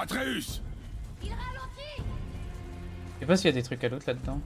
Atreus Il ralentit Je sais pas s'il y a des trucs à l'autre là-dedans.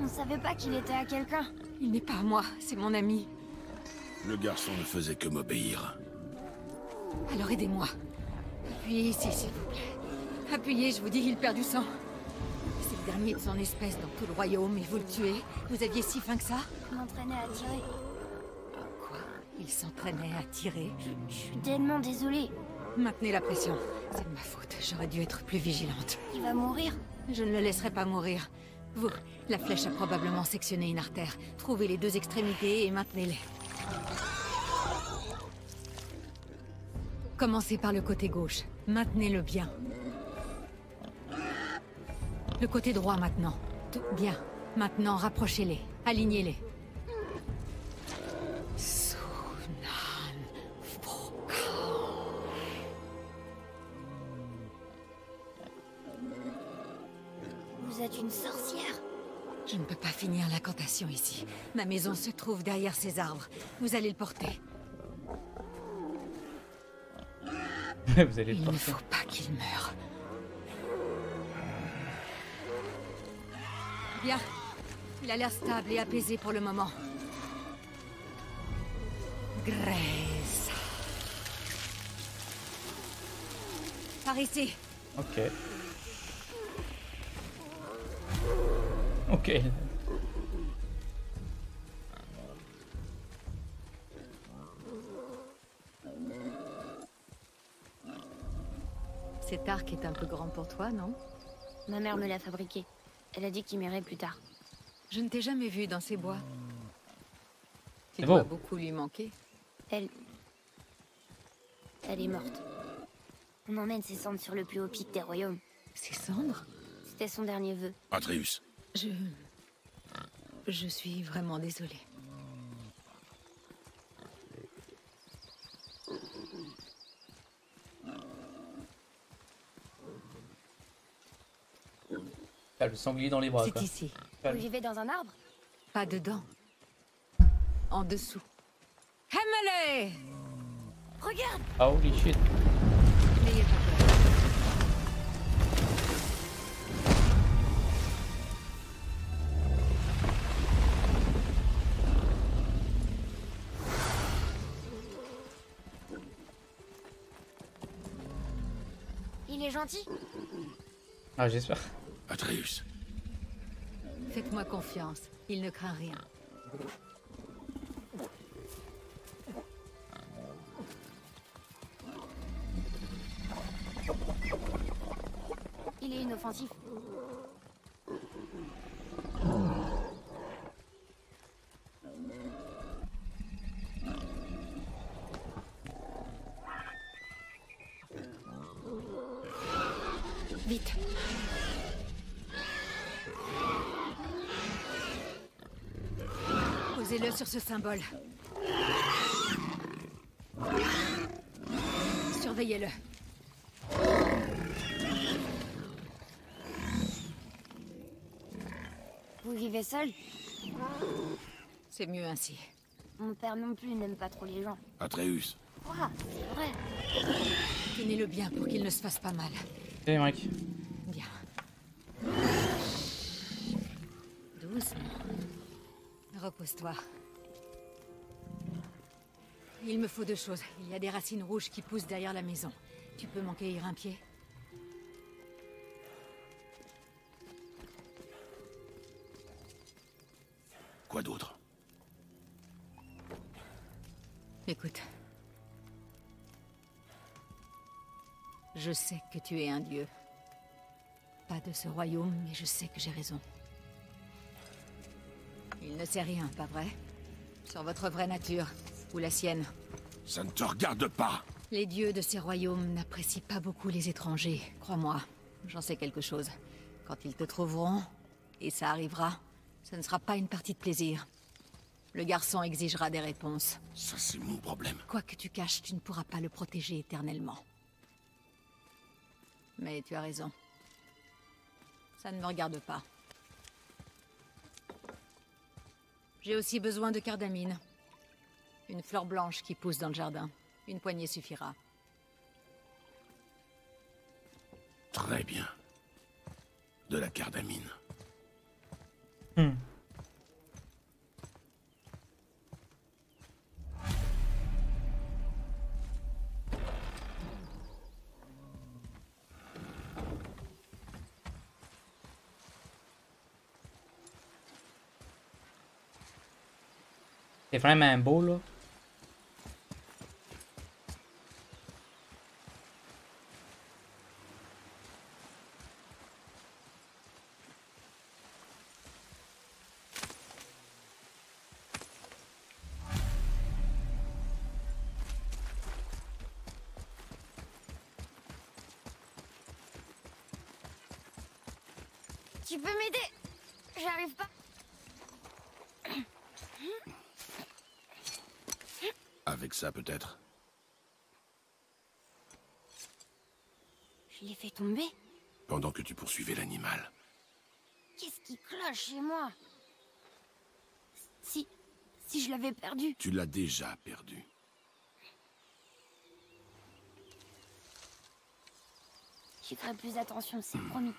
On savait pas qu'il était à quelqu'un. Il n'est pas à moi, c'est mon ami. Le garçon ne faisait que m'obéir. Alors aidez-moi. Appuyez ici, s'il vous plaît. Appuyez, je vous dis, il perd du sang. C'est le dernier de son espèce dans tout le royaume et vous le tuez. Vous aviez si faim que ça? Je m'entraînais à tirer. Il s'entraînait à tirer Je suis tellement désolée. Maintenez la pression. C'est de ma faute, j'aurais dû être plus vigilante. Il va mourir. Je ne le laisserai pas mourir. Vous, la flèche a probablement sectionné une artère. Trouvez les deux extrémités et maintenez-les. Commencez par le côté gauche. Maintenez-le bien. Le côté droit maintenant. Tout bien. Maintenant, rapprochez-les. Alignez-les. Ici. Ma maison se trouve derrière ces arbres. Vous allez le porter. Vous allez le Il ne faut pas qu'il meure. Bien. Il a l'air stable et apaisé pour le moment. Grace. Par ici. Ok. Ok. Cet arc est un peu grand pour toi, non? Ma mère me l'a fabriqué. Elle a dit qu'il m'irait plus tard. Je ne t'ai jamais vu dans ces bois. Tu dois beau. beaucoup lui manquer? Elle... Elle est morte. On emmène ses cendres sur le plus haut pic des royaumes. Ces cendres? C'était son dernier vœu. Atreus, Je... Je suis vraiment désolée. Le sanglier dans les bras, C'est ici. Vous vivez dans un arbre? Pas dedans. En dessous. Hemele Regarde Ah, holy shit. N'ayez pas peur. Il est gentil? Ah, j'espère. Atreus. Faites-moi confiance. Il ne craint rien. Il est inoffensif. Vite. Sur ce symbole. Surveillez-le. Vous vivez seul? C'est mieux ainsi. Mon père non plus n'aime pas trop les gens. Atreus. Quoi C'est vrai Tenez-le bien pour qu'il ne se fasse pas mal. Salut, mec. Bien. Doucement. Repose-toi. Il me faut deux choses. Il y a des racines rouges qui poussent derrière la maison. Tu peux m'en cueillir un pied Quoi d'autre? Écoute. Je Je sais que tu es un dieu. Pas de ce royaume, mais je sais que j'ai raison. Il ne sait rien, pas vrai? Sur votre vraie nature, ou la sienne. Ça ne te regarde pas Les dieux de ces royaumes n'apprécient pas beaucoup les étrangers, crois-moi. J'en sais quelque chose. Quand ils te trouveront, et ça arrivera, ce ne sera pas une partie de plaisir. Le garçon exigera des réponses. Ça, c'est mon problème. Quoi que tu caches, tu ne pourras pas le protéger éternellement. Mais tu as raison. Ça ne me regarde pas. J'ai aussi besoin de cardamine. Une fleur blanche qui pousse dans le jardin. Une poignée suffira. Très bien. De la cardamine. Hmm. C'est vraiment beau là. Tu peux m'aider? J'arrive pas. Avec ça, peut-être. Je l'ai fait tomber. Pendant que tu poursuivais l'animal. Qu'est-ce qui cloche chez moi? Si... Si je l'avais perdu. Tu l'as déjà perdu. J'y ferai plus attention, c'est promis.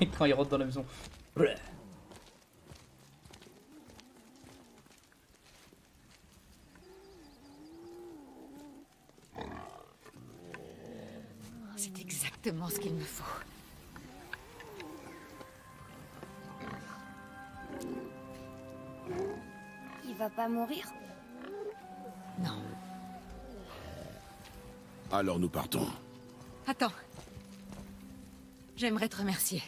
Quand il rentre dans la maison. Bleh. C'est exactement ce qu'il me faut. Il va pas mourir? Non. Alors nous partons. Attends. J'aimerais te remercier.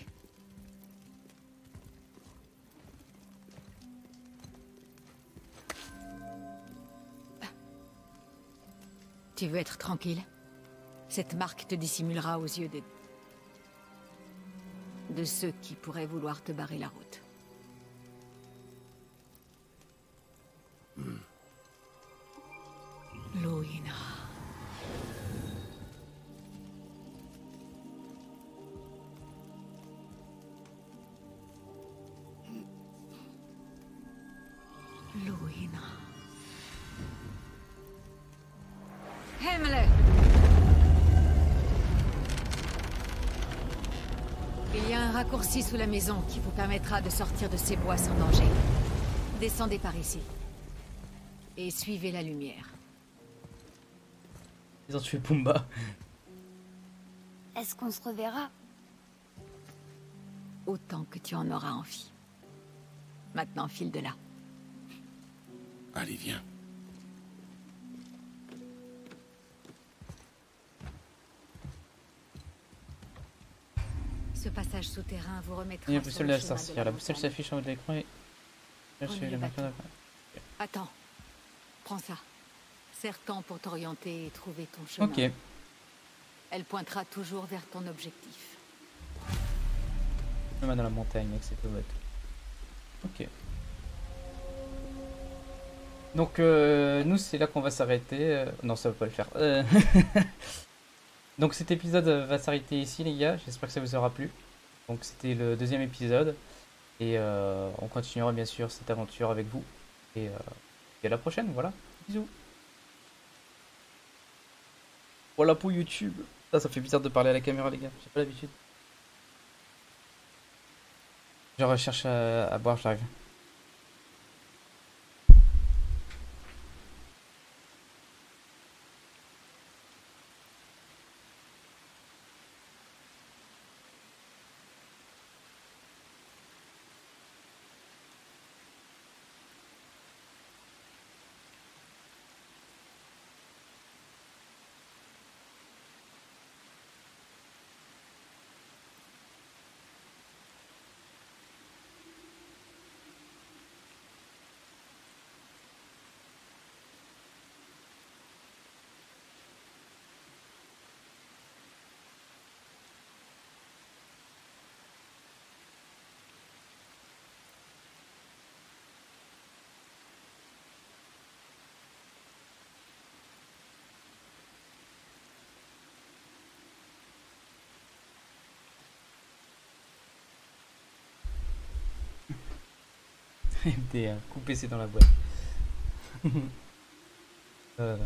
Tu veux être tranquille? Cette marque te dissimulera aux yeux de ceux qui pourraient vouloir te barrer la route. Un raccourci sous la maison qui vous permettra de sortir de ces bois sans danger. Descendez par ici. Et suivez la lumière. Ils ont tué Pumba. Est-ce qu'on se reverra? Autant que tu en auras envie. Maintenant, file de là. Allez, viens. Ce passage souterrain vous remettra Il y a la boussole le de la la boussole s'affiche en haut de l'écran et. Le. Attends. Prends ça. Serre-t'en pour t'orienter et trouver ton chemin. Ok. Elle pointera toujours vers ton objectif. Je me mets dans la montagne avec. Ok. Donc, euh, nous, c'est là qu'on va s'arrêter. Euh, Non, ça va pas le faire. Euh, Donc, cet épisode euh, va s'arrêter ici, les gars. J'espère que ça vous aura plu. Donc, c'était le deuxième épisode. Et euh, on continuera, bien sûr, cette aventure avec vous. Et, euh, et à la prochaine, voilà. Bisous. Voilà pour YouTube. Ça, ça fait bizarre de parler à la caméra, les gars. J'ai pas l'habitude. Je recherche à, à boire, j'arrive. MD, hein, coup PC dans la boîte. Alors.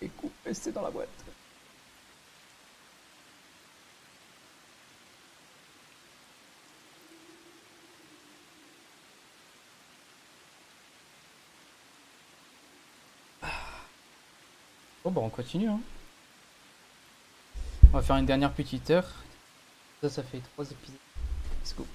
Et coup PC dans la boîte. Bon bah on continue hein. On va faire une dernière petite heure. Ça ça fait trois épisodes. Let's go.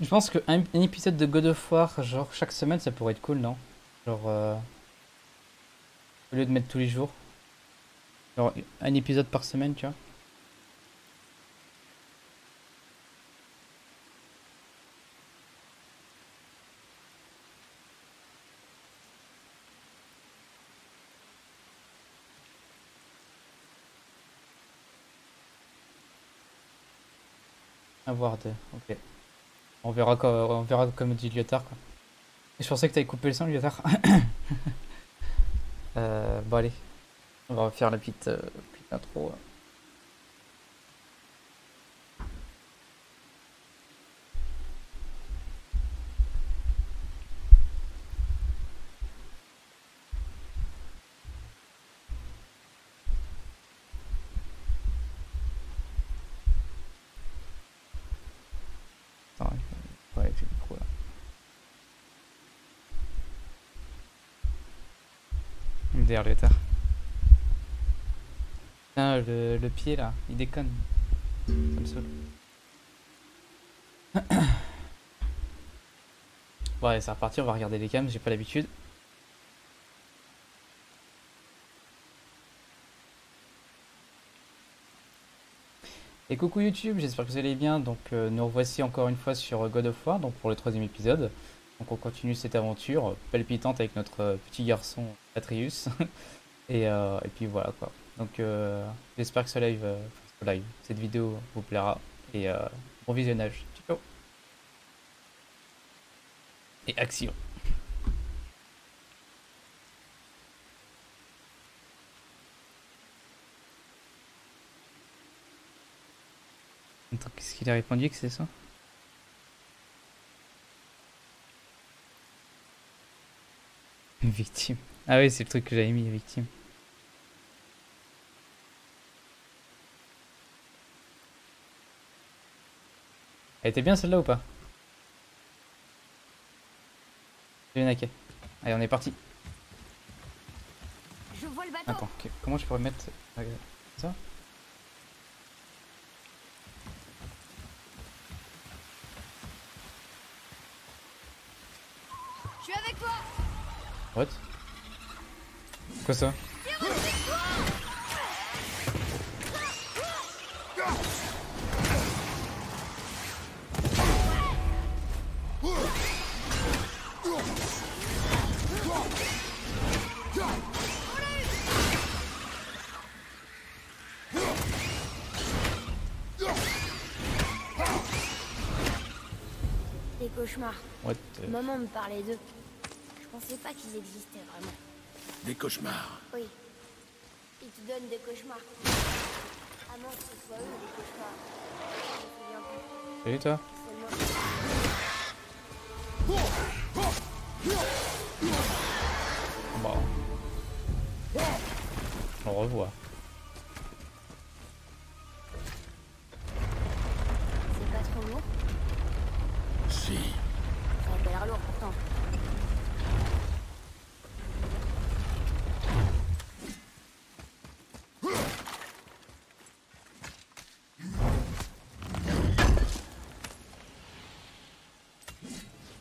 Je pense qu'un un épisode de God of War, genre chaque semaine, ça pourrait être cool, non? Genre, euh, au lieu de mettre tous les jours. Genre, un épisode par semaine, tu vois Ok. On verra, on verra comme dit Lyotard, quoi. Et je pensais que t'avais coupé le son, Lyotard. euh, bon, allez. On va faire la petite, euh, petite intro. Attends, ouais, avec le micro là. Le, le pied là, il déconne. Ça. Bon, allez, c'est reparti, on va regarder les cams, j'ai pas l'habitude. Et coucou YouTube, j'espère que vous allez bien. Donc euh, nous revoici encore une fois sur God of War, donc pour le troisième épisode. Donc on continue cette aventure palpitante avec notre euh, petit garçon Atreus. et, euh, et puis voilà quoi. Donc euh, j'espère que ce live, ce live, cette vidéo vous plaira. Et bon visionnage. Ciao. Et action. Qu'est-ce qu'il a répondu que c'est ça? Victime. Ah oui, c'est le truc que j'avais mis, victime. Elle était bien celle-là ou pas? Allez, on est parti. Je vois le bateau. Attends, comment je pourrais mettre ça Je suis avec toi. What? Quoi ça? Des cauchemars. What the- Maman me parlait d'eux. Je pensais pas qu'ils existaient vraiment. Des cauchemars. Oui. Ils te donnent des cauchemars. À moins que ce soit eux les cauchemars. Salut toi. Bon. On revoit.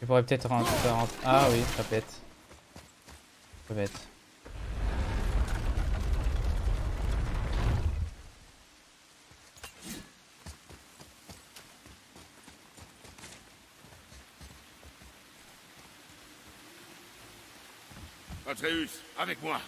Pourrais peut-être en... Ah oui, ça pète. Ça pète. Atreus, avec moi.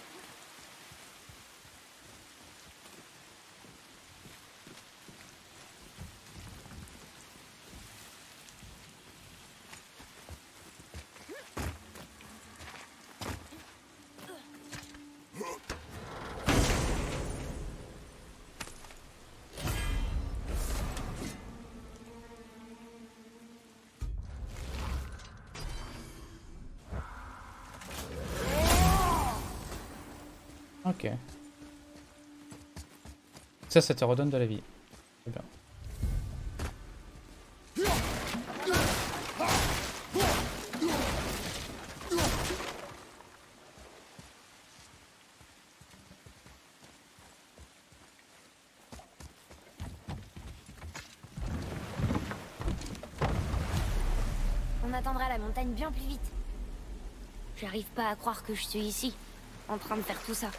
Ça, ça te redonne de la vie. On attendra la montagne bien plus vite. J'arrive pas à croire que je suis ici, en train de faire tout ça.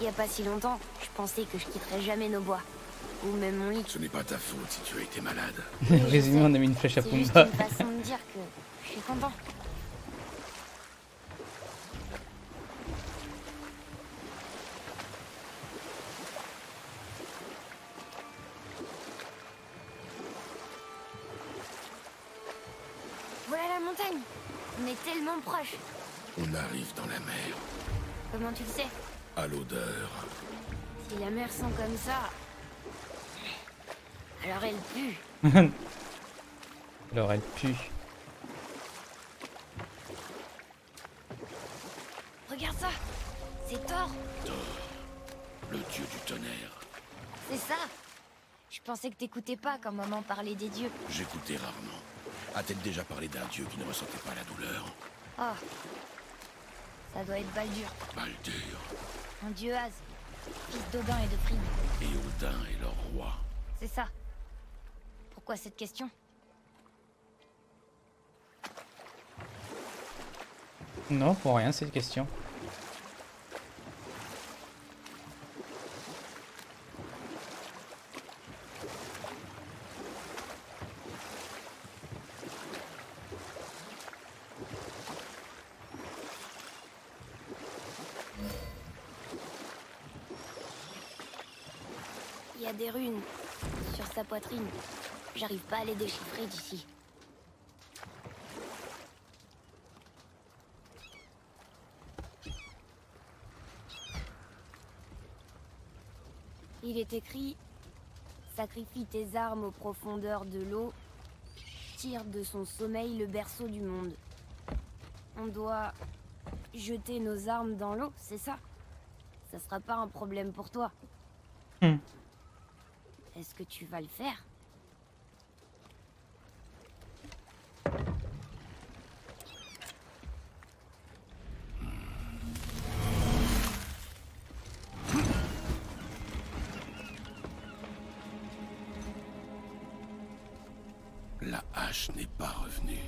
Il y a pas si longtemps, pensais que je quitterais jamais nos bois. Ou même mon lit. Ce n'est pas ta faute si tu as été malade. Résumé, on a mis une flèche à C'est juste Pumba. une façon de dire que je suis content. Voilà la montagne. On est tellement proche. On arrive dans la mer. Comment tu le sais? À l'odeur. Si la mer sent comme ça, alors elle pue. Alors elle pue. Regarde ça. C'est Thor. Le dieu du tonnerre. C'est ça. Je pensais que t'écoutais pas quand maman parlait des dieux. J'écoutais rarement. A-t-elle déjà parlé d'un dieu qui ne ressentait pas la douleur? Oh. Ça doit être Baldur, Baldur. un dieu Az, fils d'Odin et de Frigg. Et Odin est leur roi. C'est ça. Pourquoi cette question? Non, pour rien, cette question. Sur sa poitrine. J'arrive pas à les déchiffrer d'ici. Il est écrit Sacrifie tes armes aux profondeurs de l'eau, tire de son sommeil le berceau du monde. On doit jeter nos armes dans l'eau, c'est ça? Ça sera pas un problème pour toi. Hmm. Est-ce que tu vas le faire La hache n'est pas revenue.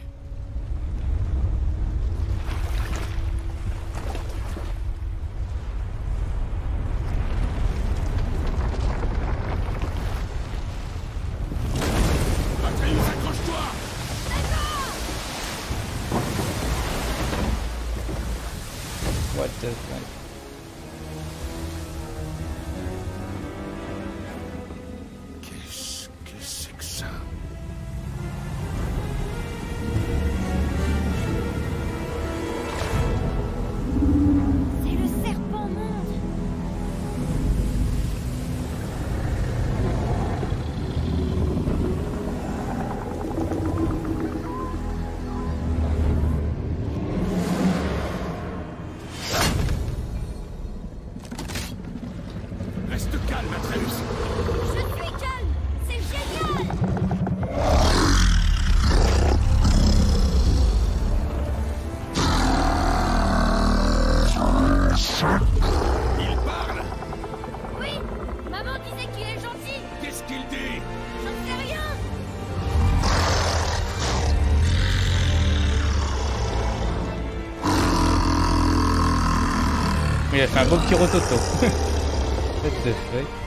Il a fait un beau petit rototo. What the fuck